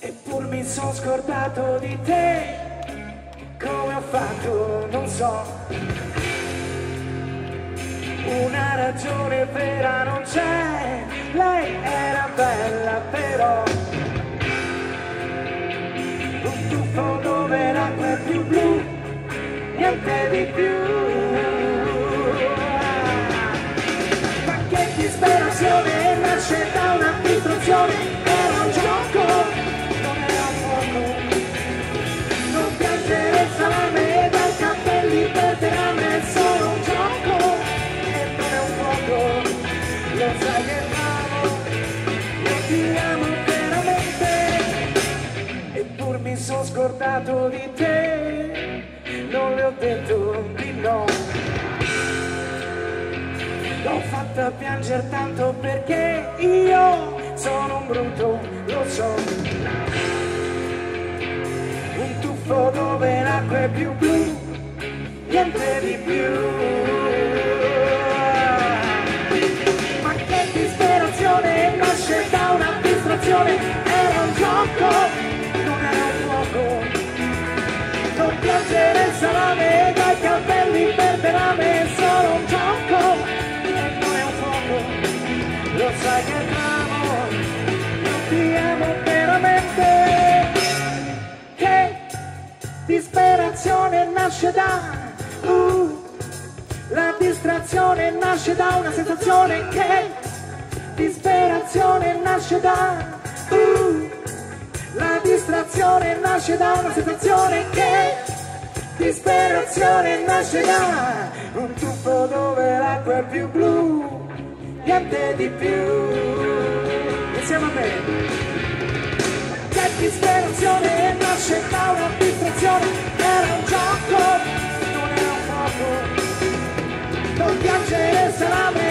Eppur mi sono scordato di te, come ho fatto non so. Una ragione vera non c'è, lei era niente di più. Ma che disperazione nasce da una distruzione, era un gioco, non era un fuoco. Non piangere il salame dai capelli per te a me è solo un gioco e non è un fuoco. Lo sai che amo, io ti amo veramente. Eppur mi sono scordato di te, non le ho detto di no. L'ho fatta piangere tanto perché io sono un brutto, lo so. Un tuffo dove l'acqua è più blu, niente di più. Ma che disperazione nasce da una distrazione, sai nasce da uh, la distrazione nasce da una sensazione che disperazione nasce da uh, la distrazione nasce da una sensazione che disperazione nasce da un tuffo dove l'acqua è più blu, niente di più. Insieme a me. c'è disperazione e nasce da una distrazione era un gioco, non era un fuoco. Non piacere sarà vero.